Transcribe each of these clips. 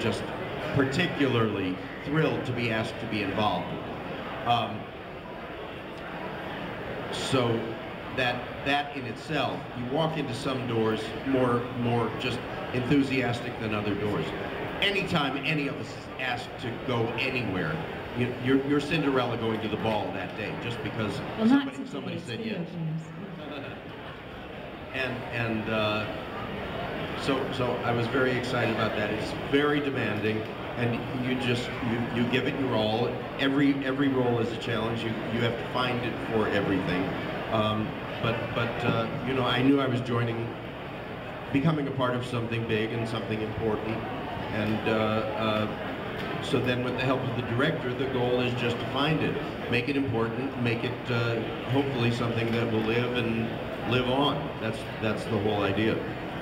just particularly thrilled to be asked to be involved. Um, so that that in itself, you walk into some doors more more just enthusiastic than other doors. Anytime any of us is asked to go anywhere, you, you're, you're Cinderella going to the ball that day just because Well, somebody, somebody said yes. And and uh, so so I was very excited about that. It's very demanding, and you just you, you give it your all. Every every role is a challenge. You you have to find it for everything. Um, but but uh, you know I knew I was joining, becoming a part of something big and something important, and. Uh, uh, so then with the help of the director, the goal is just to find it, make it important, make it uh, hopefully something that will live and live on. That's that's the whole idea.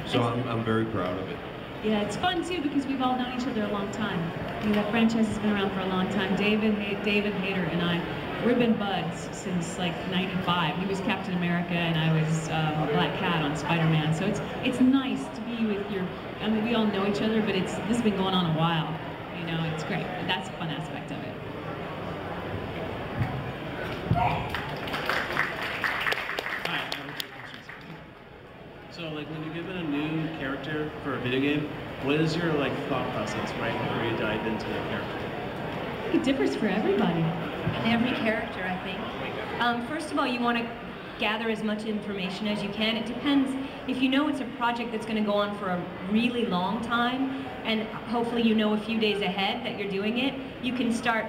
So I'm, I'm very proud of it. Yeah, it's fun too because we've all known each other a long time. I mean, that franchise has been around for a long time. David, David Hayter and I, we've been buds since like '95. He was Captain America and I was um, Black Cat on Spider-Man. So it's it's nice to be with your. I mean, we all know each other, but it's this has been going on a while. You know, it's great. That's a fun aspect of it. Hi, I have a quick question. So, like, when you're given a new character for a video game, what is your like thought process right before you dive into the character? I think it differs for everybody. in every character, I think. Um, first of all, you want to gather as much information as you can. It depends if you know it's a project that's going to go on for a really long time, and hopefully you know a few days ahead that you're doing it. You can start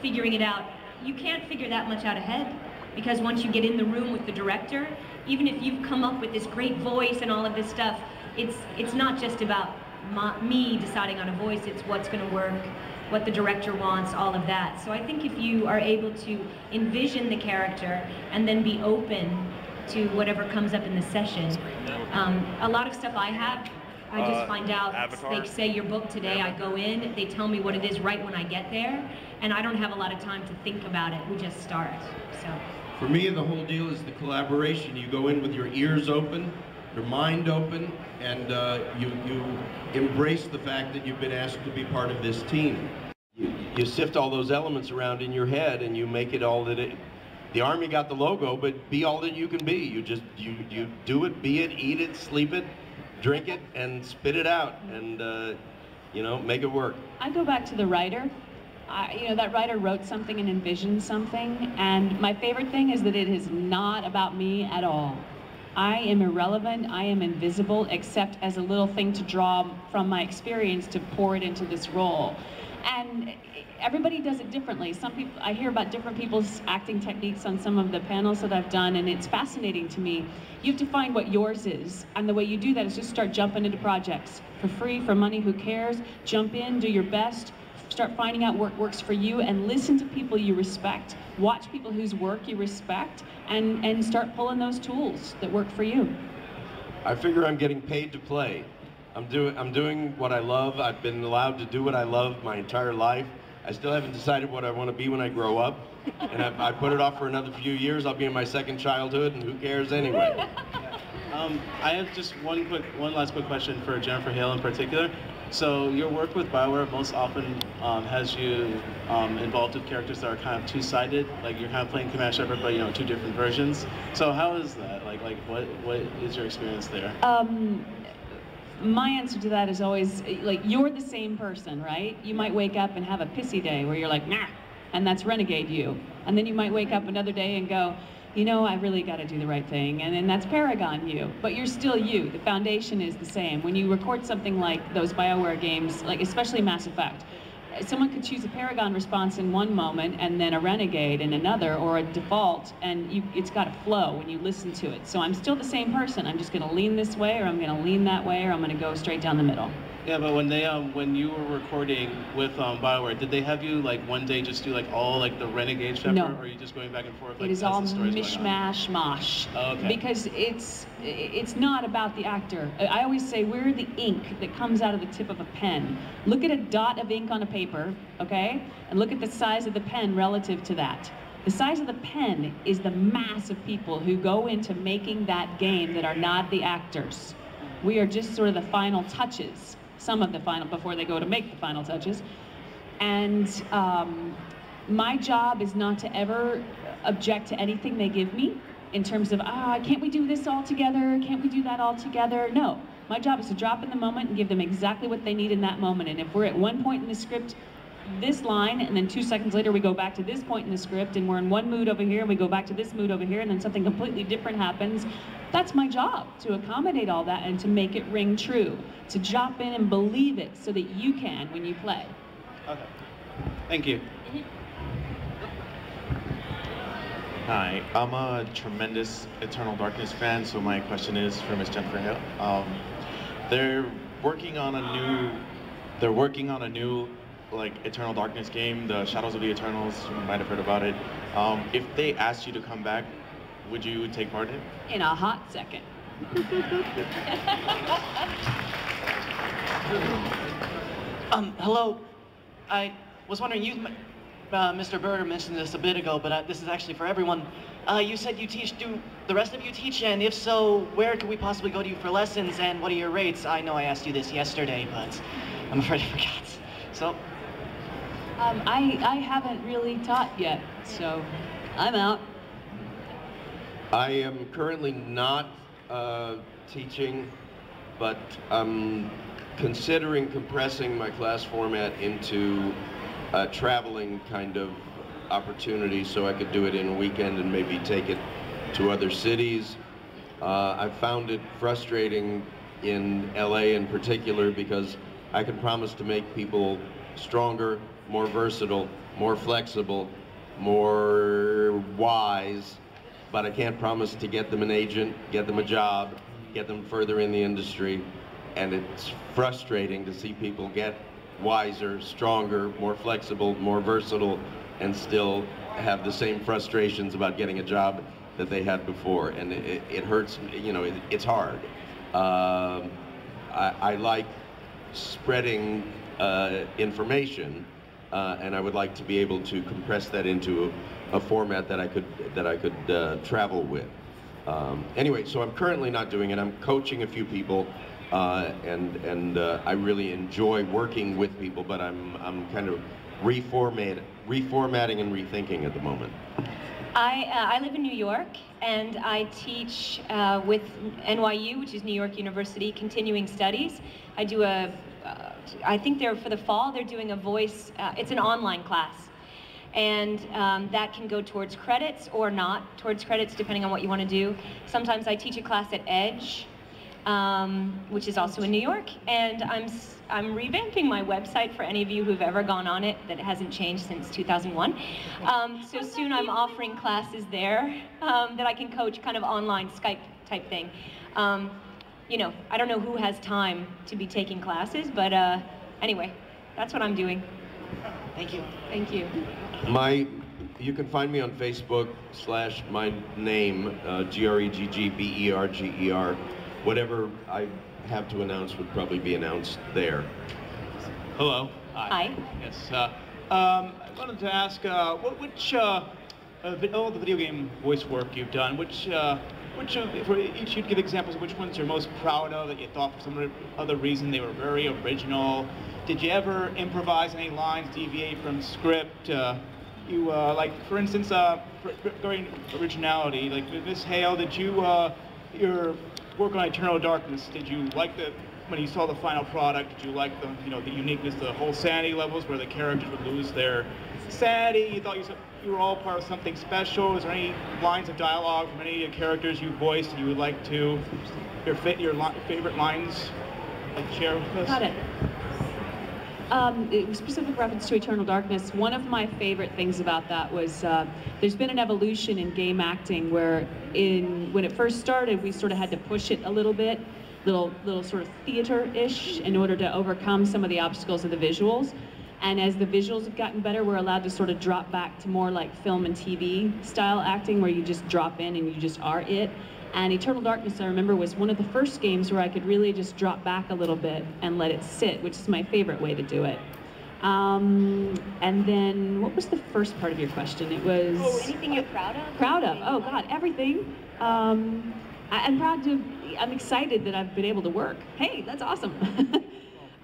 figuring it out. You can't figure that much out ahead because once you get in the room with the director, even if you've come up with this great voice and all of this stuff, it's it's not just about my, me deciding on a voice. It's what's going to work what the director wants, all of that. So I think if you are able to envision the character and then be open to whatever comes up in the session, um, a lot of stuff I have, I just Uh, find out. Avatar? They say your book today. I go in, they tell me what it is right when I get there, and I don't have a lot of time to think about it. We just start. So. For me, the whole deal is the collaboration. You go in with your ears open, your mind open, and uh, you, you embrace the fact that you've been asked to be part of this team. You, you sift all those elements around in your head and you make it all that it, the Army got the logo, but be all that you can be. You just, you, you do it, be it, eat it, sleep it, drink it, and spit it out, and, uh, you know, make it work. I go back to the writer. I, you know, that writer wrote something and envisioned something, and my favorite thing is that it is not about me at all. I am irrelevant, I am invisible, except as a little thing to draw from my experience to pour it into this role. And everybody does it differently. Some people, I hear about different people's acting techniques on some of the panels that I've done, and it's fascinating to me. You have to find what yours is, and the way you do that is just start jumping into projects for free, for money, who cares? Jump in, do your best, start finding out what works for you, and listen to people you respect. Watch people whose work you respect, and, and start pulling those tools that work for you. I figure I'm getting paid to play. I'm doing I'm doing what I love. I've been allowed to do what I love my entire life. I still haven't decided what I want to be when I grow up, and if I put it off for another few years, I'll be in my second childhood, and who cares anyway? Um, I have just one quick, one last quick question for Jennifer Hale in particular. So your work with Bioware most often um, has you um, involved with characters that are kind of two-sided, like you're kind of playing Commander Shepard, but you know two different versions. So how is that? Like, like what what is your experience there? Um, my answer to that is always like you're the same person, right? You might wake up and have a pissy day where you're like, nah, and that's renegade you. And then you might wake up another day and go, you know, I really got to do the right thing, and then that's Paragon you. But you're still you. The foundation is the same. When you record something like those Bioware games, like especially Mass Effect, someone could choose a Paragon response in one moment and then a Renegade in another, or a default, and you, it's got to flow when you listen to it. So I'm still the same person. I'm just going to lean this way, or I'm going to lean that way, or I'm going to go straight down the middle. Yeah, but when they um when you were recording with um Bioware, did they have you like one day just do like all like the Renegade Shepard, No. or are you just going back and forth? Like, It is all the story's going on? mishmash mosh. Oh, okay. Because it's it's not about the actor. I always say we're the ink that comes out of the tip of a pen. Look at a dot of ink on a paper, okay? And look at the size of the pen relative to that. The size of the pen is the mass of people who go into making that game that are not the actors. We are just sort of the final touches. Some of the final before they go to make the final touches. And um, my job is not to ever object to anything they give me in terms of, ah, can't we do this all together? Can't we do that all together? No. My job is to drop in the moment and give them exactly what they need in that moment. And if we're at one point in the script, this line, and then two seconds later we go back to this point in the script, and we're in one mood over here, and we go back to this mood over here, and then something completely different happens. That's my job, to accommodate all that and to make it ring true. To drop in and believe it so that you can when you play. Okay. Thank you. Hi, I'm a tremendous Eternal Darkness fan, so my question is for Miss Jennifer Hale. Um, they're working on a new, they're working on a new, like Eternal Darkness game, the Shadows of the Eternals. You might have heard about it. Um, if they asked you to come back, would you take part in it? In a hot second. Um, hello. I was wondering, you, uh, Mr. Berger mentioned this a bit ago, but uh, this is actually for everyone. Uh, you said you teach, do the rest of you teach, and if so, where could we possibly go to you for lessons, and what are your rates? I know I asked you this yesterday, but I'm afraid I forgot. So, Um, I, I haven't really taught yet, so I'm out. I am currently not uh, teaching, but I'm considering compressing my class format into a traveling kind of opportunity so I could do it in a weekend and maybe take it to other cities. Uh, I found it frustrating in LA in particular because I can promise to make people stronger, more versatile, more flexible, more wise, but I can't promise to get them an agent, get them a job, get them further in the industry. And it's frustrating to see people get wiser, stronger, more flexible, more versatile, and still have the same frustrations about getting a job that they had before. And it, it hurts, you know, it, it's hard. Um, I, I like spreading uh, information, uh, and I would like to be able to compress that into a, a format that I could that I could uh, travel with. Um, anyway, so I'm currently not doing it. I'm coaching a few people, uh, and and uh, I really enjoy working with people. But I'm I'm kind of reformat, reformatting and rethinking at the moment. I, uh, I live in New York and I teach uh, with NYU, which is New York University, continuing studies. I do a, uh, I think they're for the fall, they're doing a voice, uh, it's an online class. And um, that can go towards credits or not towards credits, depending on what you want to do. Sometimes I teach a class at Edge, um, which is also in New York, and I'm, I'm revamping my website for any of you who've ever gone on it that hasn't changed since 2001. Um, so soon I'm offering classes there um, that I can coach kind of online Skype type thing. You know, I don't know who has time to be taking classes, but uh, anyway, that's what I'm doing. thank you. Thank you. My, you can find me on Facebook slash my name, uh, G R E G G B E R G E R. Whatever I have to announce would probably be announced there. Hello. Hi. Yes. Uh, um, I wanted to ask, uh, what, which, uh, uh, all the video game voice work you've done, which, uh, which of, for each you'd give examples of which ones you're most proud of that you thought for some other reason they were very original. Did you ever improvise any lines, deviate from script? Uh, you, uh, like, for instance, uh, regarding originality, like Miss Hale, did you, uh, your work on Eternal Darkness, did you like the, when you saw the final product, did you like the, you know, the uniqueness, the whole sanity levels where the characters would lose their sanity? You thought you, s- you were all part of something special? Is there any lines of dialogue from any of the characters you voiced that you would like to, your, fa- your li- favorite lines, like share with us? Got it. Um, specific reference to Eternal Darkness, one of my favorite things about that was uh, there's been an evolution in game acting where in when it first started, we sort of had to push it a little bit, little little sort of theater-ish in order to overcome some of the obstacles of the visuals. And as the visuals have gotten better, we're allowed to sort of drop back to more like film and TV style acting where you just drop in and you just are it. And Eternal Darkness, I remember, was one of the first games where I could really just drop back a little bit and let it sit, which is my favorite way to do it. Um, and then, what was the first part of your question? It was Oh, anything you're proud of? proud of. Oh God, everything. Um, I, I'm proud to. I'm excited that I've been able to work. Hey, that's awesome.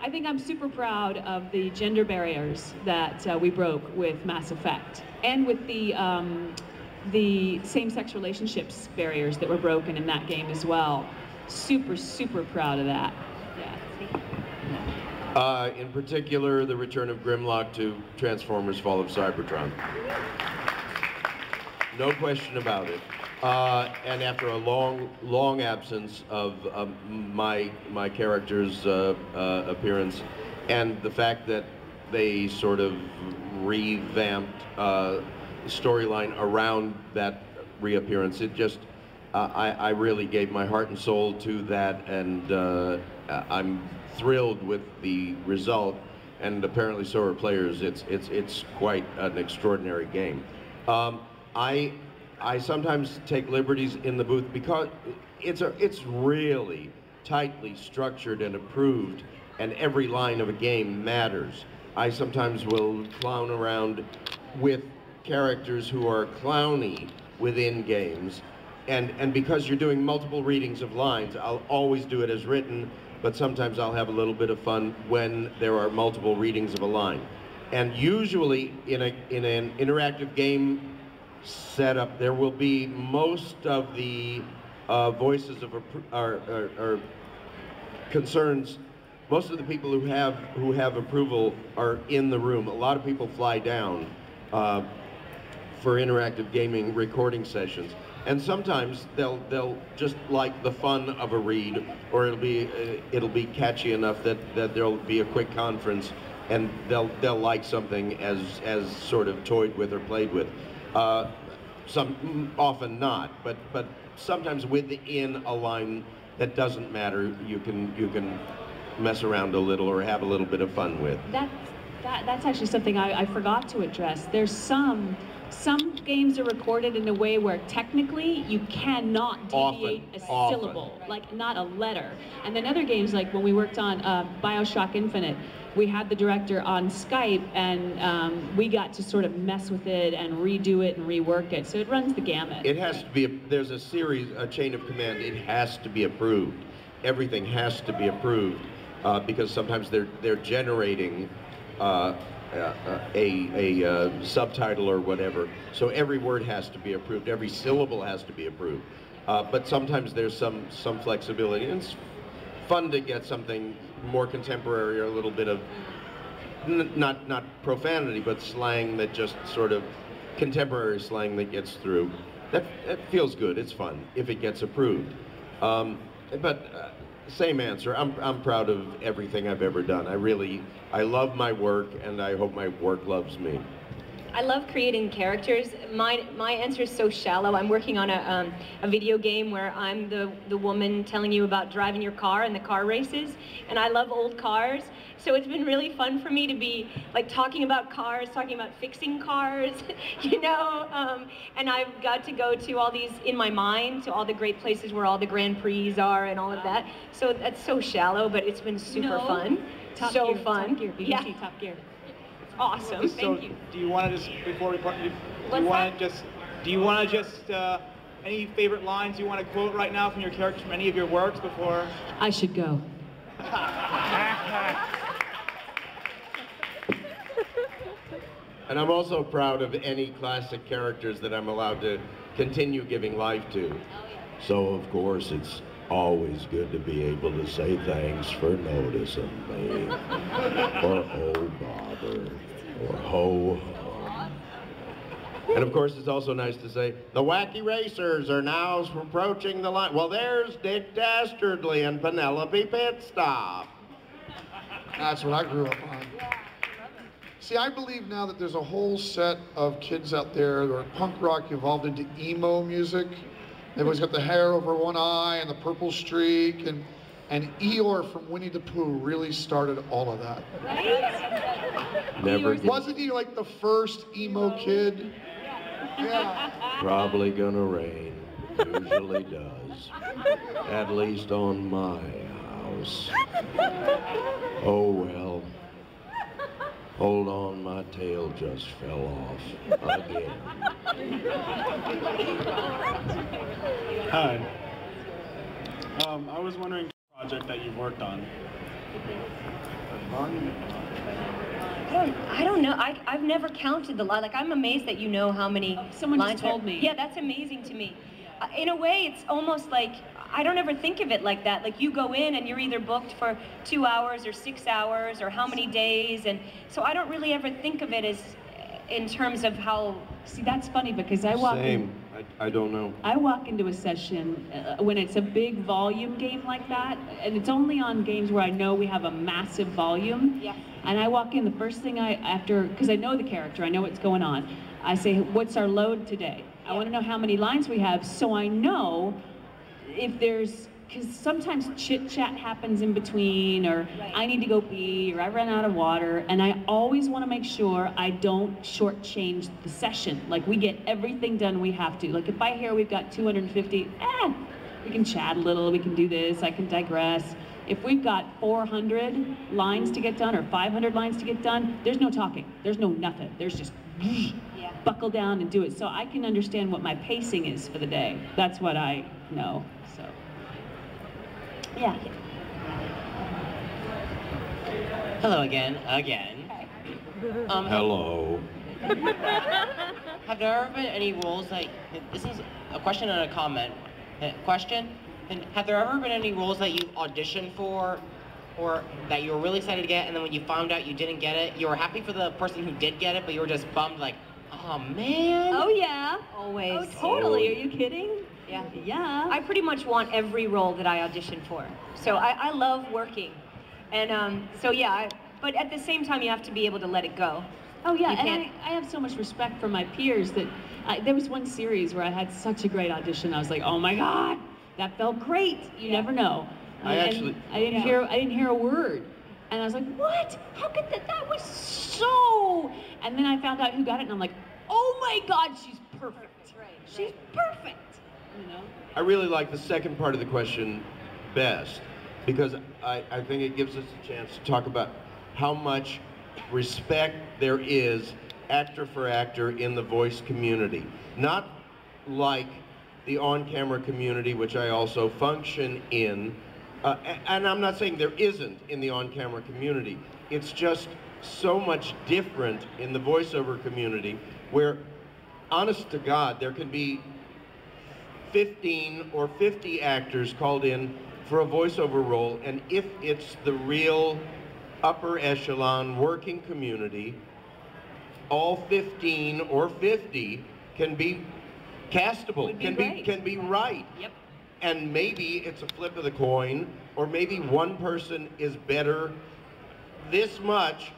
I think I'm super proud of the gender barriers that uh, we broke with Mass Effect, and with the um, the same-sex relationships barriers that were broken in that game as well. Super, super proud of that. Yeah. Uh, in particular, the return of Grimlock to Transformers: Fall of Cybertron. No question about it. Uh, and after a long, long absence of um, my my character's uh, uh, appearance, and the fact that they sort of revamped uh, storyline around that reappearance, it just uh, I, I really gave my heart and soul to that, and uh, I'm thrilled with the result. And apparently, so are players. It's it's it's quite an extraordinary game. Um, I I sometimes take liberties in the booth because it's a, it's really tightly structured and approved, and every line of a game matters. I sometimes will clown around with characters who are clowny within games, and and because you're doing multiple readings of lines, I'll always do it as written, but sometimes I'll have a little bit of fun when there are multiple readings of a line. And usually in a in an interactive game setup, there will be most of the uh, voices of our, concerns. Most of the people who have who have approval are in the room. A lot of people fly down uh, for interactive gaming recording sessions, and sometimes they'll they'll just like the fun of a read, or it'll be uh, it'll be catchy enough that that there'll be a quick conference, and they'll they'll like something as as sort of toyed with or played with. Uh, some often not, but but sometimes within a line that doesn't matter, you can you can mess around a little or have a little bit of fun with. That's that, that's actually something I, I forgot to address. There's some some games are recorded in a way where technically you cannot deviate often, a often. syllable, like not a letter. And then other games, like when we worked on uh, Bioshock Infinite, we had the director on Skype and um, we got to sort of mess with it and redo it and rework it. So it runs the gamut. It has to be, a, there's a series, a chain of command, it has to be approved. Everything has to be approved uh, because sometimes they're, they're generating uh, uh, a, a uh, subtitle or whatever. So every word has to be approved, every syllable has to be approved. Uh, but sometimes there's some, some flexibility. And it's fun to get something more contemporary or a little bit of not not profanity, but slang that just sort of contemporary slang that gets through. That, that feels good. It's fun if it gets approved. Um, but uh, same answer. I'm I'm proud of everything I've ever done. I really I love my work, and I hope my work loves me. I love creating characters. My my answer is so shallow. I'm working on a um, a video game where I'm the the woman telling you about driving your car and the car races, and I love old cars. So it's been really fun for me to be like talking about cars, talking about fixing cars, you know. Um, and I've got to go to all these in my mind to all the great places where all the Grand Prix are and all of that. So that's so shallow, but it's been super No. fun. Top so Gear, fun. Top Gear, BBC yeah, Top Gear. Awesome. So, Thank you. do you want to just before we part, do you, want to just do you want to just uh, any favorite lines you want to quote right now from your characters from any of your works before? I should go. And I'm also proud of any classic characters that I'm allowed to continue giving life to. So, of course, it's always good to be able to say thanks for noticing me. or oh, bother. Ho. And of course, it's also nice to say, the wacky racers are now approaching the line. Well, there's Dick Dastardly and Penelope Pitstop. That's what I grew up on. See, I believe now that there's a whole set of kids out there where punk rock evolved into emo music. Everybody's got the hair over one eye and the purple streak, and and Eeyore from Winnie the Pooh really started all of that. Never Yours Wasn't he like the first emo kid? Yeah. Probably gonna rain. Usually does. At least on my house. Oh well. Hold on, my tail just fell off again. Hi. Um, I was wondering project that you've worked on. I don't, I don't know. I, I've never counted the line. Like, I'm amazed that you know how many Someone just lines told are- me. Yeah, that's amazing to me. Uh, In a way, it's almost like, I don't ever think of it like that. Like, you go in and you're either booked for two hours or six hours or how many days. And so I don't really ever think of it as in terms of how, See, that's funny because I walk in, Same. I, I don't know. I walk into a session uh, when it's a big volume game like that, and it's only on games where I know we have a massive volume. Yeah. And I walk in, the first thing I, after, because I know the character, I know what's going on, I say, what's our load today? I want to know how many lines we have so I know if there's, because sometimes chit chat happens in between, or Right. I need to go pee, or I ran out of water, and I always want to make sure I don't shortchange the session. Like we get everything done we have to. Like if I hear we've got 250, eh, we can chat a little, we can do this, I can digress. If we've got 400 lines to get done or 500 lines to get done, there's no talking, there's no nothing. There's just yeah. buckle down and do it. So I can understand what my pacing is for the day. That's what I know. So. Yeah. Hello again, again. Um, Hello. have there ever been any roles that, this is a question and a comment. Uh, Question, and have there ever been any roles that you auditioned for or that you were really excited to get and then when you found out you didn't get it, you were happy for the person who did get it, but you were just bummed like, oh man. Oh yeah. Always. Oh totally. Are you kidding? Yeah. Yeah. I pretty much want every role that I audition for. So I, I love working. And um, so yeah, I, but at the same time, you have to be able to let it go. Oh yeah, You and can't- I, I have so much respect for my peers that I, there was one series where I had such a great audition. I was like, oh my god, that felt great. You never know. I And actually- I didn't hear I didn't hear a word, and I was like, what? How could that? That was so. And then I found out who got it, and I'm like, oh my god, she's perfect. She's perfect. Know. I really like the second part of the question best because I, I think it gives us a chance to talk about how much respect there is actor for actor in the voice community. Not like the on-camera community, which I also function in. Uh, and I'm not saying there isn't in the on-camera community. It's just so much different in the voiceover community where, honest to God, there can be 15 or 50 actors called in for a voiceover role, and if it's the real upper echelon working community, all 15 or 50 can be castable, be can great. be can be right. Yep. And maybe it's a flip of the coin, or maybe one person is better this much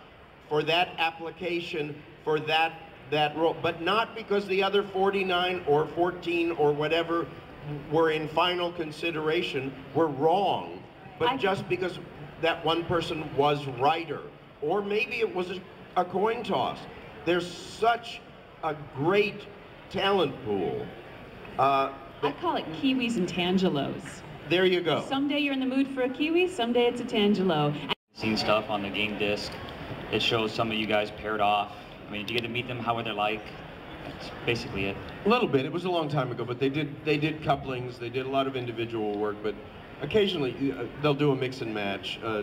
for that application for that that role, but not because the other 49 or 14 or whatever were in final consideration were wrong, but I- just because that one person was righter, or maybe it was a, a coin toss. There's such a great talent pool. Uh, I call it kiwis and tangelos. there you go. Someday you're in the mood for a kiwi, someday it's a tangelo. seen stuff on the game disc. It shows some of you guys paired off. I mean, did you get to meet them? How were they like? That's basically it. A little bit. It was a long time ago, but they did they did couplings. They did a lot of individual work, but occasionally uh, they'll do a mix and match. Uh,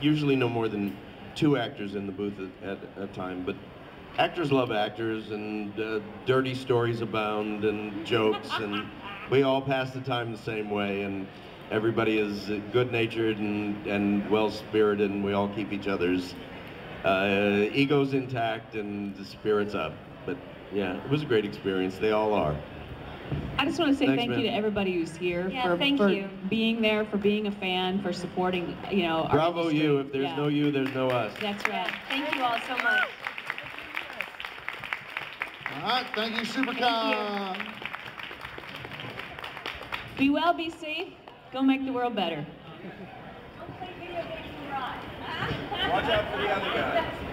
usually no more than two actors in the booth at, a time. But actors love actors, and uh, dirty stories abound, and jokes, and we all pass the time the same way, and everybody is good-natured and, and well-spirited, and we all keep each other's uh, egos intact and the spirits up. But yeah, it was a great experience. They all are. I just want to say Thanks, thank man. you to everybody who's here Yeah, for, thank for you. being there, for being a fan, for supporting, you know, our Bravo industry. you. If there's Yeah. no you, there's no us. That's right. Thank you all so much. All right, thank you, Supercon. Be well, be safe. Go make the world better. Watch out for the other guy.